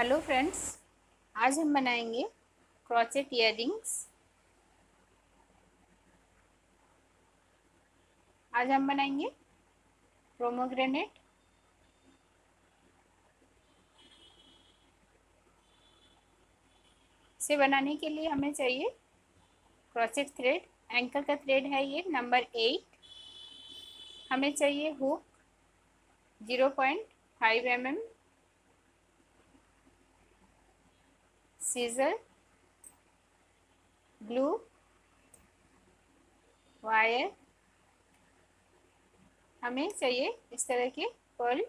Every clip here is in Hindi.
हेलो फ्रेंड्स आज हम बनाएँगे क्रॉचेट इयरिंग्स आज हम बनाएँगे प्रोमोग्रेनेट से बनाने के लिए हमें चाहिए क्रॉचेट थ्रेड एंकर का थ्रेड है ये नंबर एट हमें चाहिए hook zero point five M M scissor glue wire हमें चाहिए इस तरह के पर्ल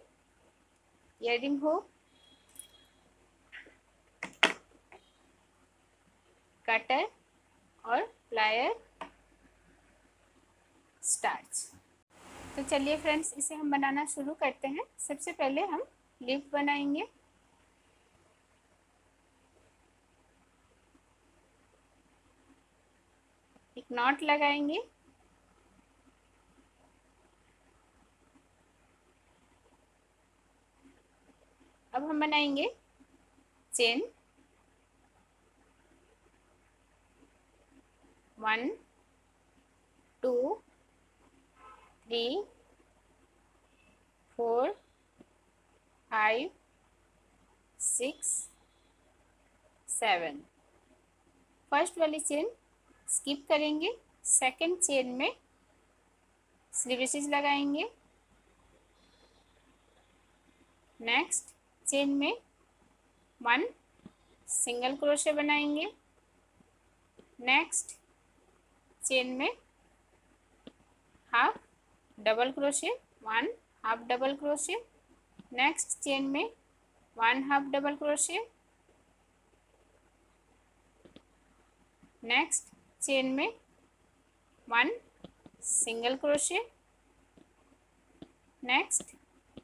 इयरिंग हो. कटर और प्लायर स्टार्च तो चलिए फ्रेंड्स इसे हम बनाना शुरू करते हैं। सबसे पहले हम लिप बनाएँगे। नॉट लगाएँगे। अब हम बनाएँगे chain one two three four five six seven first वाली चेन स्किप करेंगे। सेकंड चेन में स्लीव लगाएँगे। नेक्स्ट चेन में वन सिंगल क्रोशे बनाएँगे। नेक्स्ट चेन में half double crochet one half double crochet next chain में one half double crochet next chain में one single crochet next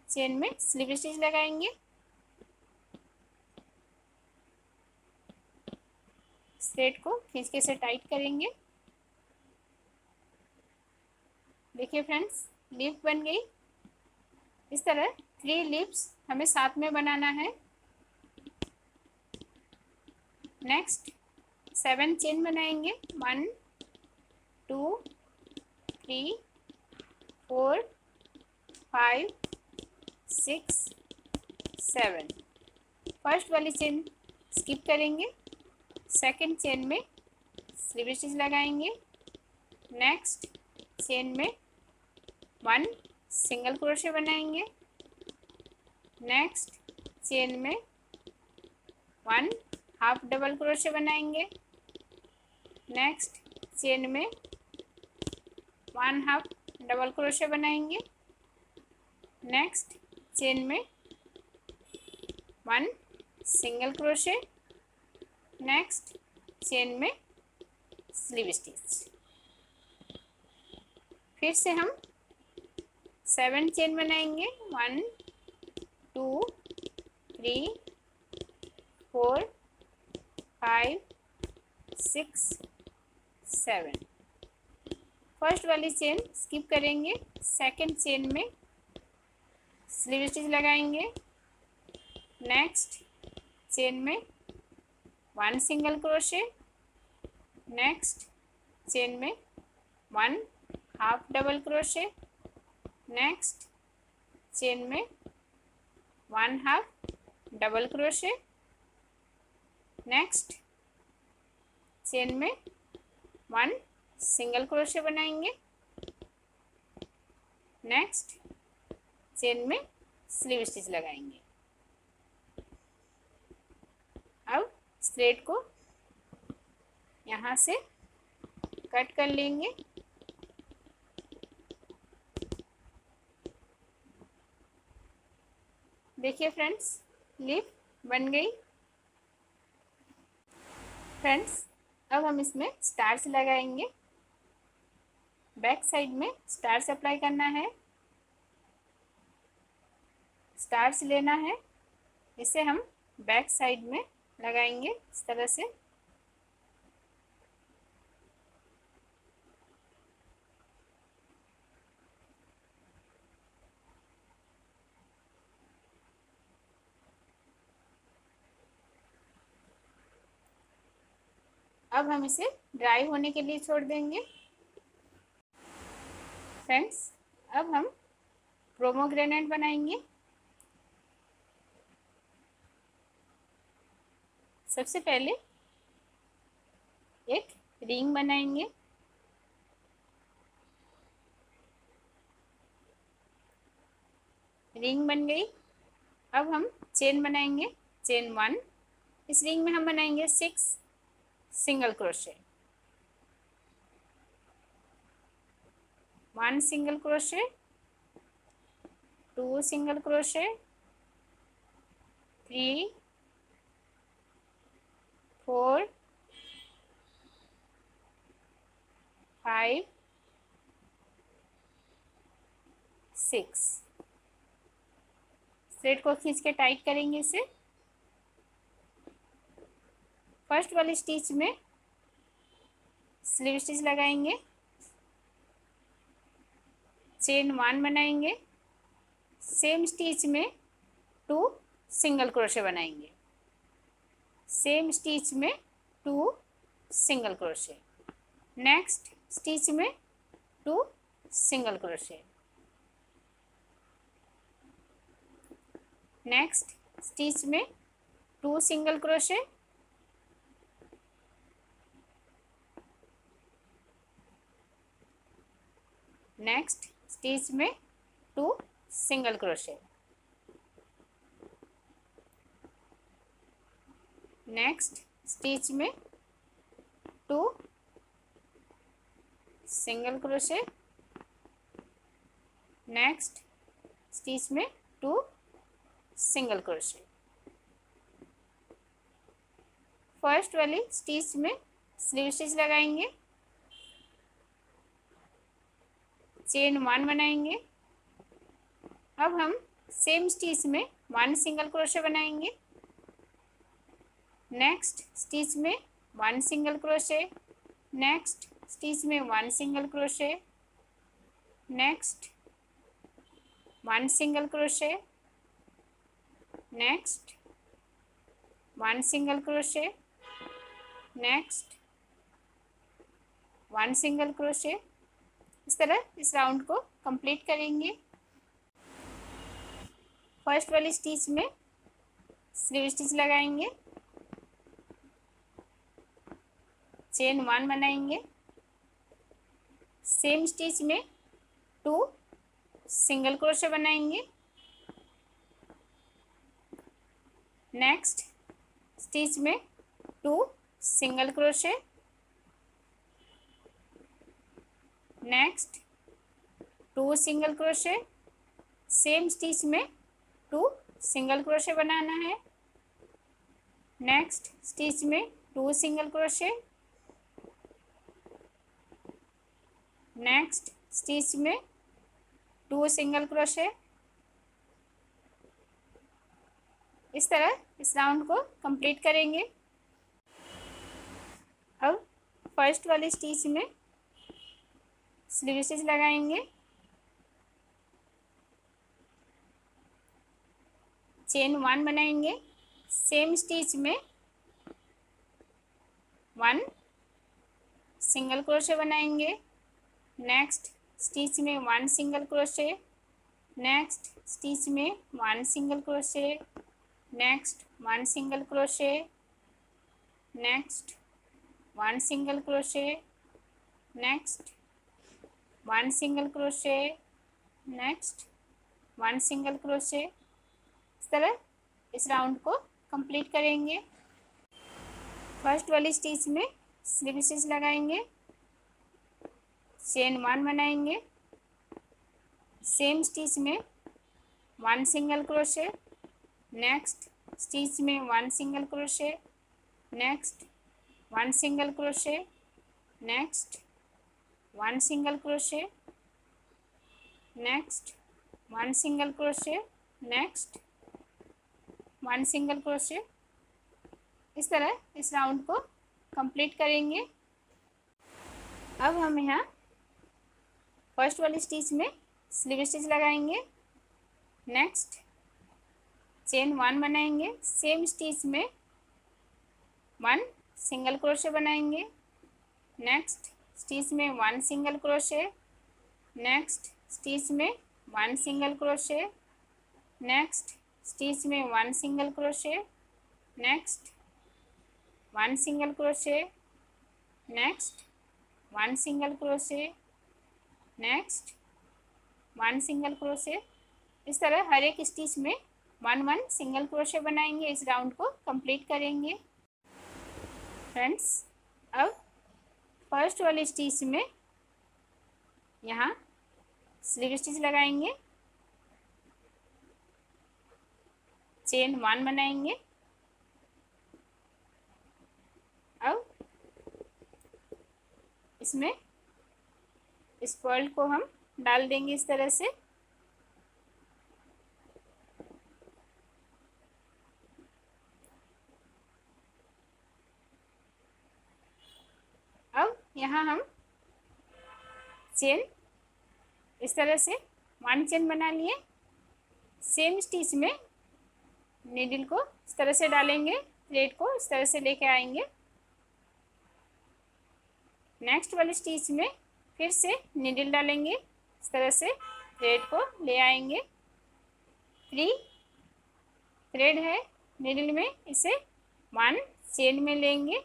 chain में स्लिप स्टिच लगाएँगे। थ्रेड को खींच के से टाइट करेंगे। देखिए फ्रेंड्स लिप बन गई। इस तरह थ्री लिप्स हमें साथ में बनाना है। नेक्स्ट सेवन चेन बनाएँगे। One, two, three, four, five, six, seven. First वाली चेन स्किप करेंगे। सेकंड चेन में स्लीव स्टिच लगाएँगे। नेक्स्ट चेन में वन सिंगल क्रोशे बनाएँगे। नेक्स्ट चेन में वन हाफ़ डबल क्रोशे बनाएँगे। नेक्स्ट चेन में वन हाफ़ डबल क्रोशे बनाएँगे। नेक्स्ट चेन में one single crochet next chain में स्लीव स्टिच फिर से हम सेवन चेन बनाएँगे। One two three four five six seven. First वाली चेन स्किप करेंगे। सेकंड चेन में स्लीव स्टिच लगाएँगे। नेक्स्ट चेन में one single crochet. Next chain में one half double crochet. Next chain में one half double crochet. Next chain में वन सिंगल क्रोशे बनाएँगे। नेक्स्ट चेन में स्लीव स्टिच लगाएँगे। अब थ्रेड को यहाँ से कट कर लेंगे। देखिए फ्रेंड्स लिप बन गई। फ्रेंड्स अब हम इसमें स्टार्स लगाएँगे। बैक साइड में स्टार्स अप्लाई करना है। स्टार्स लेना है। इसे हम बैक साइड में लगाएँगे। इस तरह से। अब हम इसे ड्राई होने के लिए छोड़ देंगे। फ्रेंड्स अब हम प्रोमोग्रेनेट बनाएँगे। सबसे पहले एक रिंग बनाएँगे। रिंग बन गई। अब हम चेन बनाएँगे। चेन वन इस रिंग में हम बनाएँगे six single crochet one single crochet two single crochet three four five six thread को खींच के टाइट करेंगे इसे। फ़र्स्ट वाली स्टिच में स्लीव स्टिच लगाएँगे। चेन वन बनाएँगे। सेम स्टिच में टू सिंगल क्रोशे बनाएँगे। सेम स्टिच में two single crochet. Next stitch में two single crochet. Next stitch में two single crochet. Next stitch में two single crochet next stitch में two single crochet next stitch में टू सिंगल क्रोशे फ़र्स्ट वाली स्टिच में स्लीव स्टिच लगाएँगे. चेन वन बनाएँगे। अब हम सेम स्टिच में वन सिंगल क्रोशे बनाएँगे। नेक्स्ट स्टिच में one single crochet next stitch में one single crochet next one single crochet next one single crochet next one single crochet तरह इस राउंड को कंप्लीट करेंगे। फ़र्स्ट वाली स्टिच में स्लीव स्टिच लगाएँगे। चेन वन बनाएँगे। सेम स्टिच में टू सिंगल क्रोशे बनाएँगे। नेक्स्ट स्टिच में two single crochet next two single crochet same stitch में टू सिंगल क्रोशे बनाना है. नेक्स्ट स्टिच में two single crochet next stitch में टू सिंगल क्रोशे इस तरह इस राउंड को कंप्लीट करेंगे. अब फ़र्स्ट वाली स्टिच में स्लीव स्टिच लगाएँगे। चेन वन बनाएँगे। सेम स्टिच में वन सिंगल क्रोशे बनाएँगे। नेक्स्ट स्टिच में one single crochet. Next stitch में one single crochet. Next one single crochet. Next one single crochet. Next one single crochet next one single crochet इस तरह इस राउंड को कंप्लीट करेंगे। फ़र्स्ट वाली स्टिच में स्लिप स्टिच लगाएँगे। चेन वन बनाएँगे। सेम स्टिच में one single crochet next stitch में one single crochet next one single crochet next one single crochet next one single crochet next one single crochet इस तरह इस राउंड को कंप्लीट करेंगे। अब हम यहाँ फ़र्स्ट वाली स्टिच में स्लीव स्टिच लगाएँगे। नेक्स्ट चेन वन बनाएँगे। सेम स्टिच में वन सिंगल क्रोशे बनाएँगे। नेक्स्ट स्टिच में one single crochet next stitch में one single crochet next stitch में one single crochet next one single crochet next one single crochet next one single crochet इस तरह हर एक स्टिच में वन वन सिंगल क्रोशे बनाएँगे। इस राउंड को कंप्लीट करेंगे। फ्रेंड्स अब फ़र्स्ट वाले स्टिच में यहाँ स्लिप स्टिच लगाएँगे। चेन वन बनाएँगे। अब इसमें इस पर्ल को हम डाल देंगे इस तरह से अब यहाँ हम चेन इस तरह से वन चेन बना लिए। सेम स्टिच में नीडल को इस तरह से डालेंगे थ्रेड को इस तरह से लेके आएँगे। नेक्स्ट वाले स्टिच में फिर से नीडल डालेंगे, इस तरह से थ्रेड को ले आएँगे। थ्री थ्रेड है नीडल में इसे वन चेन में लेंगे।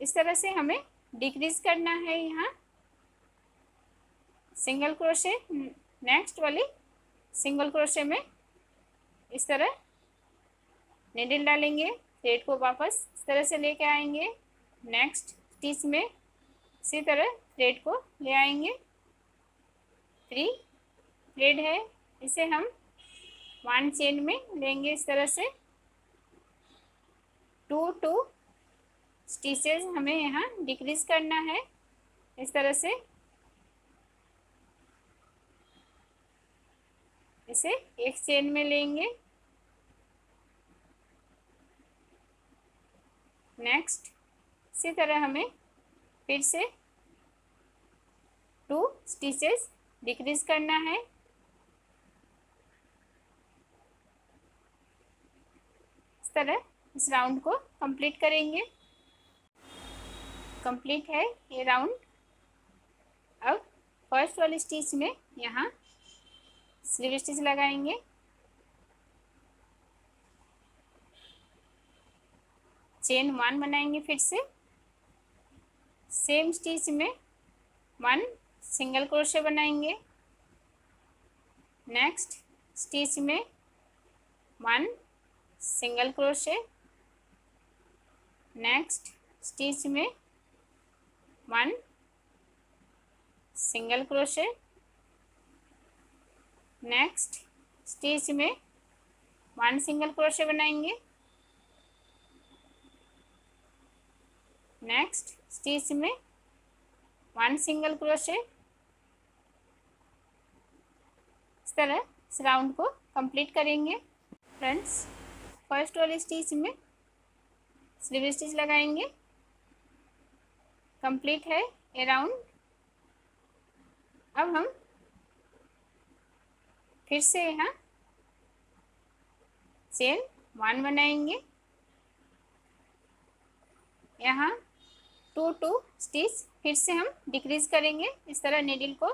इस तरह से हमें डिक्रीज करना है यहाँ। सिंगल क्रोशे, नेक्स्ट वाली सिंगल क्रोशे में इस तरह निडल डालेंगे थ्रेड को वापस इस तरह से लेके आएँगे, नेक्स्ट स्टिच में इसी तरह थ्रेड को ले आएँगे। थ्री थ्रेड है, इसे हम वन चेन में लेंगे इस तरह से। टू टू स्टिचेस हमें यहाँ डिक्रीज करना है। इस तरह से। इसे एक चेन में लेंगे। नेक्स्ट इसी तरह हमें फिर से टू स्टिचेस डिक्रीज करना है। इस तरह इस राउंड को कंप्लीट करेंगे। कंप्लीट है ये राउंड अब फ़र्स्ट वाली स्टिच में यहाँ स्लीव स्टिच लगाएँगे। चेन वन बनाएँगे फिर से। सेम स्टिच में वन सिंगल क्रोशे बनाएँगे। नेक्स्ट स्टिच में one single crochet next stitch में one single crochet next stitch में वन सिंगल क्रोशे बनाएँगे. नेक्स्ट स्टिच में वन सिंगल क्रोशे इस तरह इस राउंड को कंप्लीट करेंगे. फ्रेंड्स फ़र्स्ट वाले स्टिच में स्लीव स्टिच लगाएँगे. कंप्लीट है अराउंड अब हम फिर से यहाँ चेन वन बनाएँगे। यहाँ टू टू स्टिच फिर से हम डिक्रीज करेंगे, इस तरह नीडल को।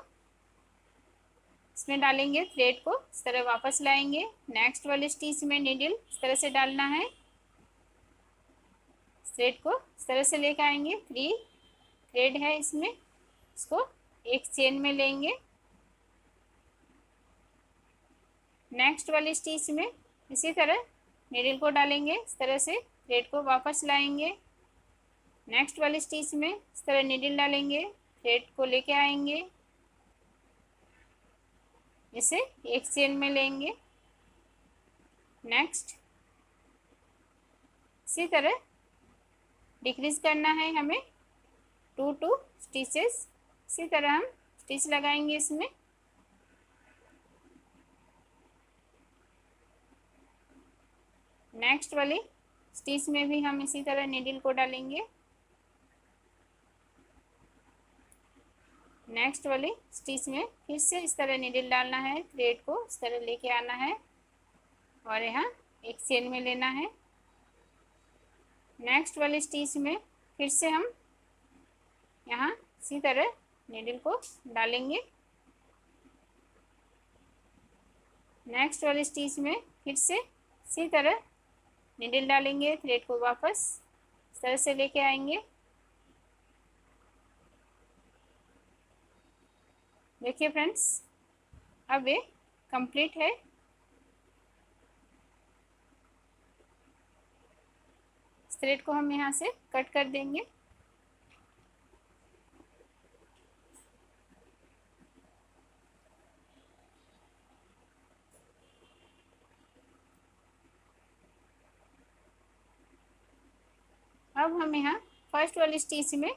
इसमें डालेंगे थ्रेड को, इस तरह वापस लाएँगे। नेक्स्ट वाले स्टिच में नीडल इस तरह से डालना है। थ्रेड को इस तरह से लेकर आएँगे थ्री थ्रेड है इसमें। इसको एक चेन में लेंगे। नेक्स्ट वाली स्टिच में इसी तरह नीडल को डालेंगे। इस तरह से थ्रेड को वापस लाएँगे। नेक्स्ट वाली स्टिच में इस तरह नीडल डालेंगे। थ्रेड को लेके आएँगे। इसे एक चेन में लेंगे। नेक्स्ट इसी तरह डिक्रीज करना है हमें। Two two stitches. इसी तरह हम स्टिच लगाएँगे इसमें। नेक्स्ट वाली स्टिच में भी हम इसी तरह नीडल को डालेंगे। नेक्स्ट वाली स्टिच में फिर से इस तरह नीडल डालना है थ्रेड को इस तरह लेके आना है और यहाँ एक चेन में लेना है। नेक्स्ट वाली स्टिच में फिर से हम यहाँ इसी तरह नीडल को डालेंगे। नेक्स्ट वाले स्टिच में फिर से इसी तरह नीडल डालेंगे थ्रेड को वापस इस तरह से लेके आएँगे। देखिए फ्रेंड्स अब ये कंप्लीट है। थ्रेड को हम यहाँ से कट कर देंगे। अब हम यहाँ फ़र्स्ट वाली स्टिच में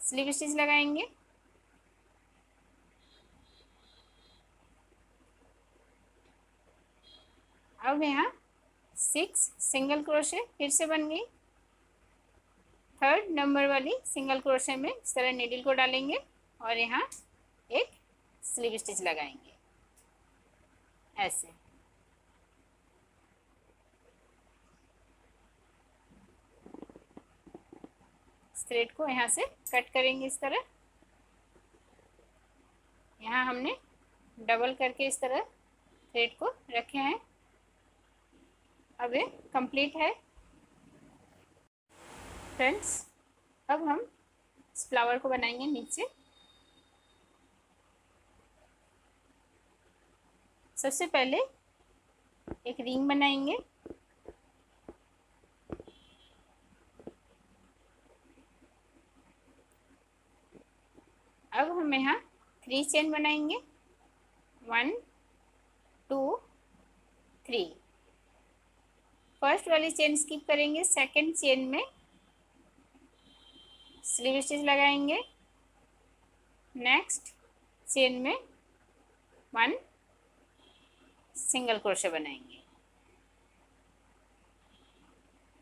स्लीव स्टिच लगाएँगे। अब यहाँ सिक्स सिंगल क्रोशे फिर से बन गई। थर्ड नंबर वाली सिंगल क्रोशे में इस तरह नीडल को डालेंगे और यहाँ एक स्लीव स्टिच लगाएँगे। ऐसे। थ्रेड को यहाँ से कट करेंगे इस तरह। यहाँ हमने डबल करके इस तरह थ्रेड को रखे हैं। अब ये कंप्लीट है। फ्रेंड्स अब हम इस फ्लावर को बनाएँगे नीचे। सबसे पहले एक रिंग बनाएँगे अब हम यहाँ थ्री चेन बनाएँगे। वन टू थ्री फ़र्स्ट वाली चेन स्किप करेंगे। सेकंड चेन में स्लीव स्टिच लगाएँगे। नेक्स्ट चेन में वन सिंगल क्रोशे बनाएँगे।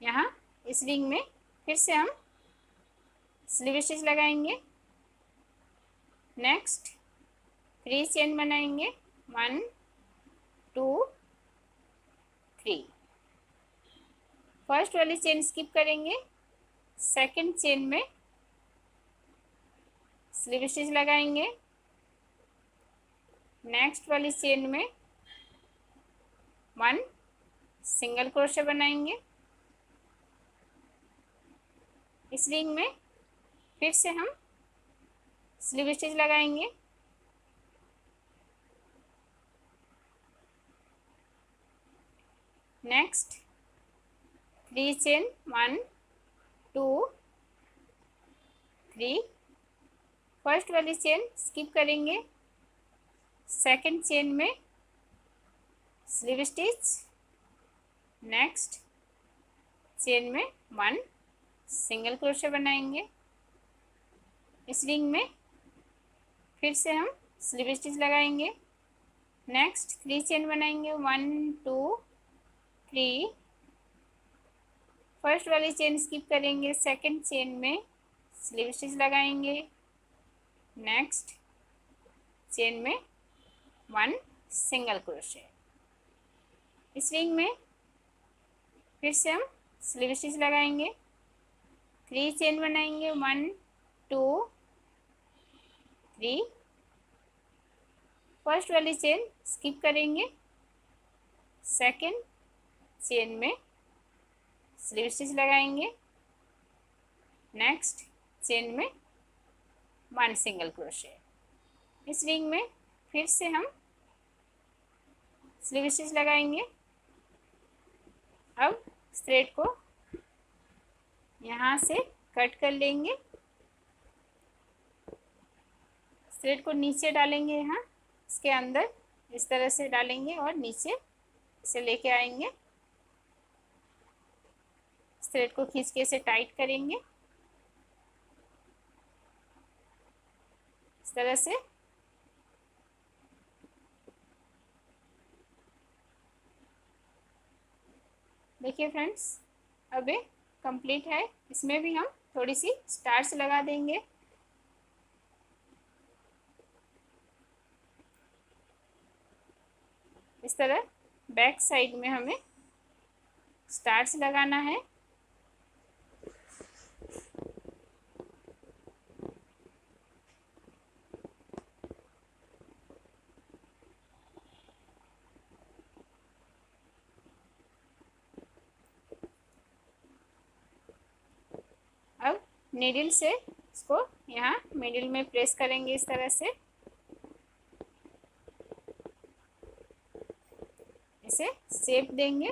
यहाँ इस रिंग में फिर से हम स्लीव स्टिच लगाएँगे। नेक्स्ट थ्री चेन बनाएँगे। वन टू थ्री फ़र्स्ट वाली चेन स्किप करेंगे। सेकंड चेन में स्लीव स्टिच लगाएँगे। नेक्स्ट वाली चेन में वन सिंगल क्रोशे बनाएँगे। इस रिंग में फिर से हम स्लीव स्टिच लगाएँगे। Next three chain one two three first वाली चेन स्किप करेंगे। सेकंड चेन में स्लीव स्टिच नेक्स्ट चेन में वन सिंगल क्रोशे बनाएँगे। इस रिंग में फिर से हम स्लीव स्टिच लगाएँगे। नेक्स्ट थ्री चेन बनाएँगे। वन टू थ्री फ़र्स्ट वाली चेन स्किप करेंगे सेकंड चेन में स्लीव स्टिच लगाएँगे. नेक्स्ट चेन में वन सिंगल क्रोशे इस रिंग में फिर से हम स्लीव स्टिच लगाएँगे. थ्री चेन बनाएँगे वन टू थ्री फ़र्स्ट वाली चेन स्किप करेंगे. सेकंड चेन में स्लीव स्टिच लगाएँगे। नेक्स्ट चेन में वन सिंगल क्रोशे इस रिंग में फिर से हम स्लीव स्टिच लगाएँगे। अब थ्रेड को यहाँ से कट कर लेंगे। थ्रेड को नीचे डालेंगे यहाँ। इसके अंदर इस तरह से डालेंगे और नीचे इसे लेके आएँगे। थ्रेड को खींच के इसे टाइट करेंगे। इस तरह से। देखिए फ्रेंड्स, अब ये कंप्लीट है। इसमें भी हम थोड़ी सी स्टार्स लगा देंगे। इस तरह बैक साइड में हमें स्टार्स लगाना है। नीडल से इसको यहाँ मिडिल में प्रेस करेंगे इस तरह से। इसे सेप देंगे।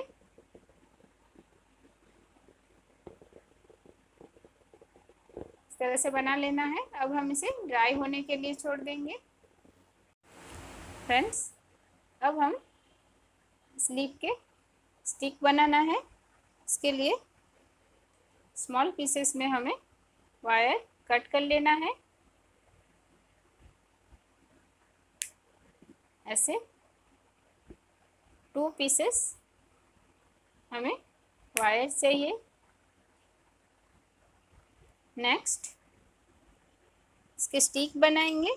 इस तरह से बना लेना है। अब हम इसे ड्राई होने के लिए छोड़ देंगे। फ्रेंड्स अब हम स्लीप के स्टिक बनाना है। इसके लिए स्मॉल पीसेस में हमें वायर कट कर लेना है। ऐसे टू पीसेस हमें वायर चाहिए। नेक्स्ट इसके स्टिक बनाएँगे।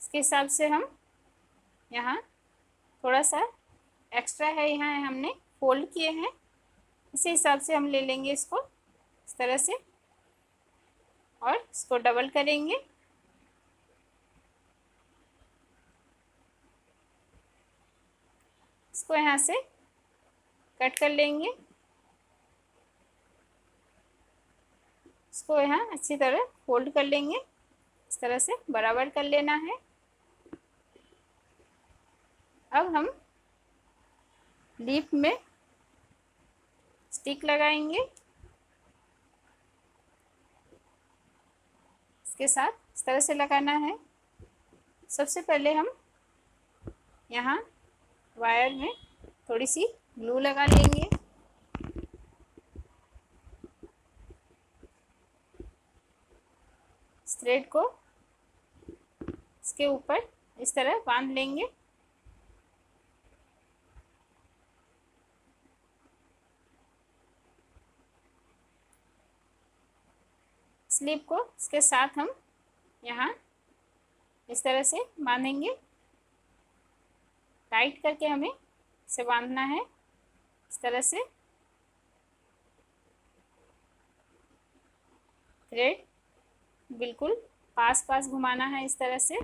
इसके हिसाब से हम यहाँ थोड़ा सा एक्स्ट्रा है, यहाँ हमने फोल्ड किए हैं। इसी हिसाब से हम ले लेंगे इसको। इस तरह से। और इसको डबल करेंगे। इसको यहाँ से कट कर लेंगे। इसको यहाँ अच्छी तरह फोल्ड कर लेंगे। इस तरह से बराबर कर लेना है। अब हम लीप में स्टिक लगाएँगे। इसके साथ इस तरह से लगाना है। सबसे पहले हम यहाँ वायर में थोड़ी सी ग्लू लगा लेंगे। थ्रेड को इसके ऊपर इस तरह बाँध लेंगे। स्लीप को इसके साथ हम यहाँ इस तरह से बांधेंगे। टाइट करके हमें इसे बांधना है। इस तरह से। थ्रेड बिल्कुल पास पास घुमाना है इस तरह से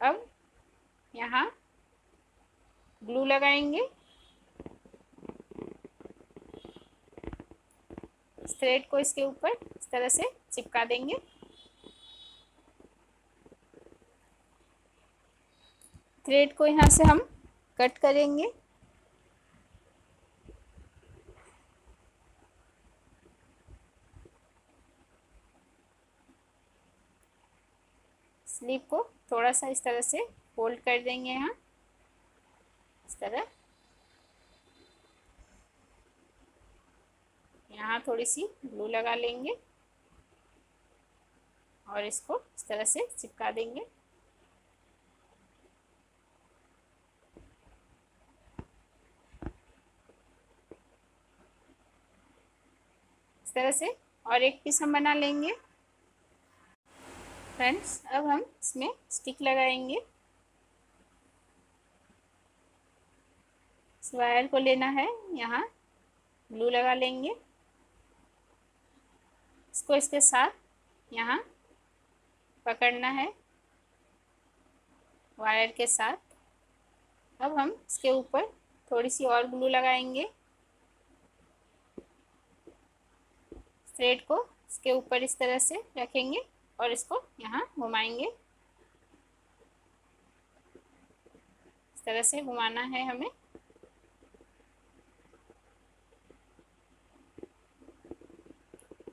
अब यहाँ ग्लू लगाएँगे। थ्रेड को इसके ऊपर इस तरह से चिपका देंगे। थ्रेड को यहाँ से हम कट करेंगे। स्लीप को थोड़ा सा इस तरह से फोल्ड कर देंगे यहाँ इस तरह। यहाँ थोड़ी सी ग्लू लगा लेंगे और इसको इस तरह से चिपका देंगे। इस तरह से और एक पीस हम बना लेंगे। फ्रेंड्स, अब हम इसमें स्टिक लगाएँगे। इस वायर को लेना है, यहाँ ग्लू लगा लेंगे। इसको इसके साथ यहाँ पकड़ना है, वायर के साथ। अब हम इसके ऊपर थोड़ी सी और ग्लू लगाएँगे। थ्रेड को इसके ऊपर इस तरह से रखेंगे और इसको यहाँ घुमाएँगे। इस तरह से घुमाना है हमें।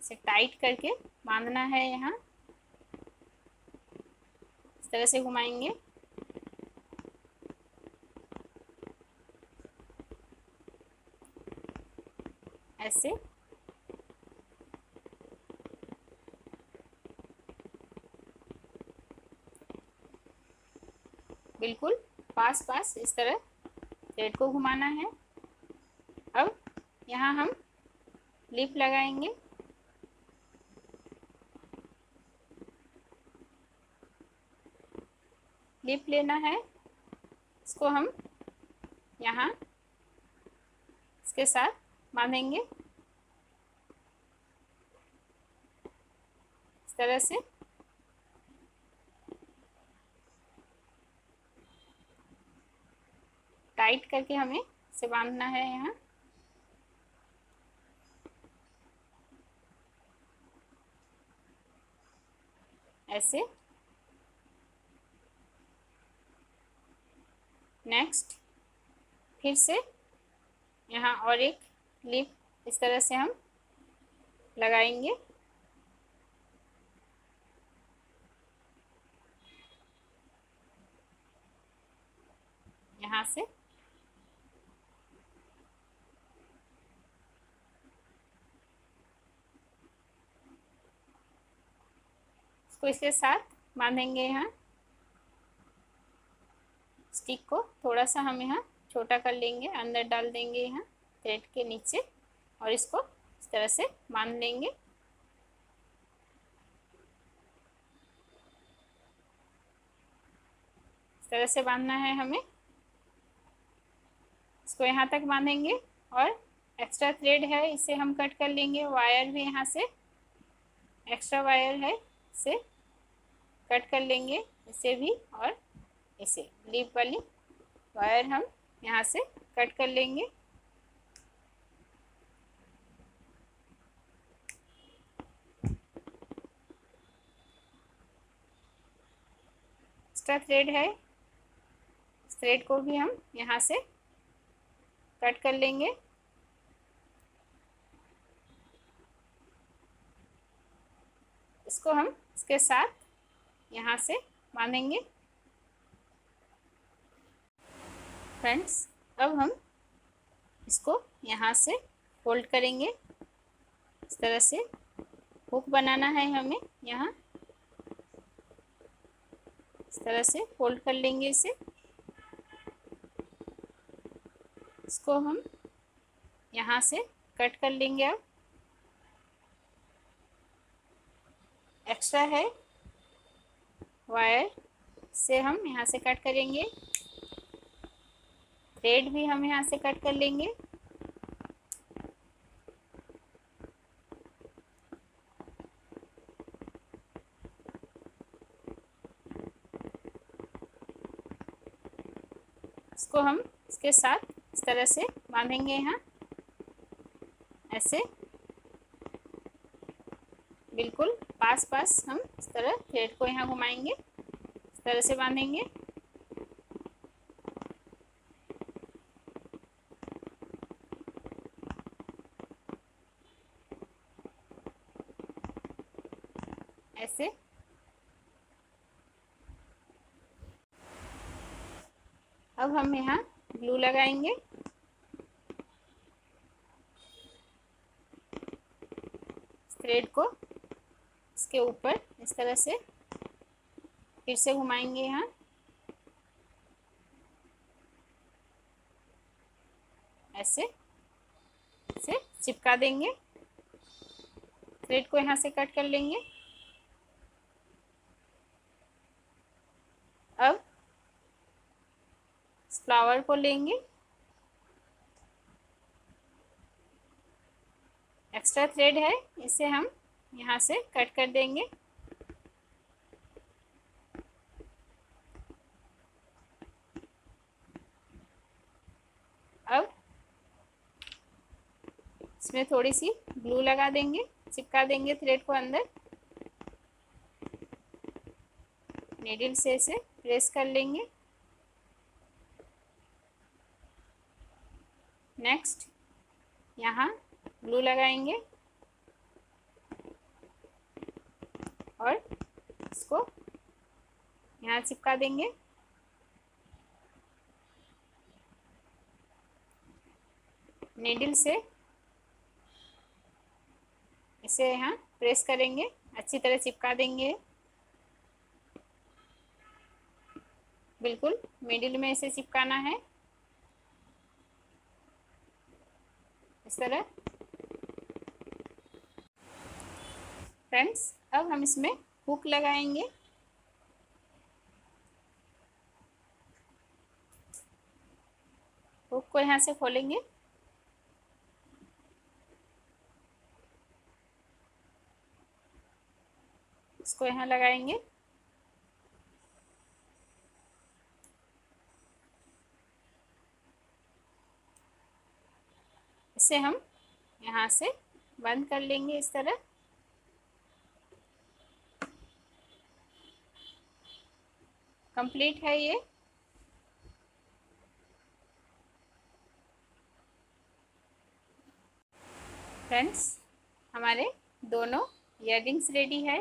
इसे टाइट करके बांधना है यहाँ। इस तरह से घुमाएँगे। ऐसे। बिल्कुल पास पास इस तरह थ्रेड को घुमाना है। अब यहाँ हम लिप लगाएँगे। डिप लेना है। इसको हम यहाँ इसके साथ बांधेंगे। इस तरह से। टाइट करके हमें इसे बांधना है यहाँ। ऐसे। नेक्स्ट फिर से यहाँ और एक लिप इस तरह से हम लगाएँगे। यहाँ से। इसको इसके साथ बांधेंगे यहाँ। स्टिक को थोड़ा सा हम यहाँ छोटा कर लेंगे, अंदर डाल देंगे यहाँ थ्रेड के नीचे और इसको इस तरह से बाँध लेंगे। इस तरह से बांधना है हमें। इसको यहाँ तक बांधेंगे और एक्स्ट्रा थ्रेड है, इसे हम कट कर लेंगे। वायर भी यहाँ से एक्स्ट्रा वायर है, इसे कट कर लेंगे, इसे भी और इसे लीप वाली वायर हम यहाँ से कट कर लेंगे। एक्स्ट्रा थ्रेड है। थ्रेड को भी हम यहाँ से कट कर लेंगे। इसको हम इसके साथ यहाँ से बांधेंगे। फ्रेंड्स, अब हम इसको यहाँ से फोल्ड करेंगे। इस तरह से हुक बनाना है हमें यहाँ। इस तरह से फोल्ड कर लेंगे इसे। इसको हम यहाँ से कट कर लेंगे अब। एक्स्ट्रा है। वायर से हम यहाँ से कट करेंगे। थ्रेड भी हम यहाँ से कट कर लेंगे। इसको हम इसके साथ इस तरह से बांधेंगे यहाँ। ऐसे। बिल्कुल पास पास हम इस तरह थ्रेड को यहाँ घुमाएँगे। इस तरह से बांधेंगे ऐसे अब हम यहाँ ग्लू लगाएँगे। थ्रेड को इसके ऊपर इस तरह से फिर से घुमाएँगे यहाँ। ऐसे से चिपका देंगे। थ्रेड को यहाँ से कट कर लेंगे अब फ्लावर को लेंगे। एक्स्ट्रा थ्रेड है, इसे हम यहाँ से कट कर देंगे। अब इसमें थोड़ी सी ग्लू लगा देंगे, चिपका देंगे थ्रेड को अंदर। नीडल से इसे प्रेस कर लेंगे। नेक्स्ट यहाँ ब्लू लगाएँगे और इसको यहाँ चिपका देंगे। नीडल से इसे यहाँ प्रेस करेंगे, अच्छी तरह चिपका देंगे। बिल्कुल मिडिल में इसे चिपकाना है। इस तरह फ्रेंड्स अब हम इसमें हुक लगाएँगे। हुक को यहाँ से खोलेंगे। इसको यहाँ लगाएँगे। इसे हम यहाँ से बंद कर लेंगे इस तरह। कंप्लीट है ये। फ्रेंड्स, हमारे दोनों इयरिंग्स रेडी है।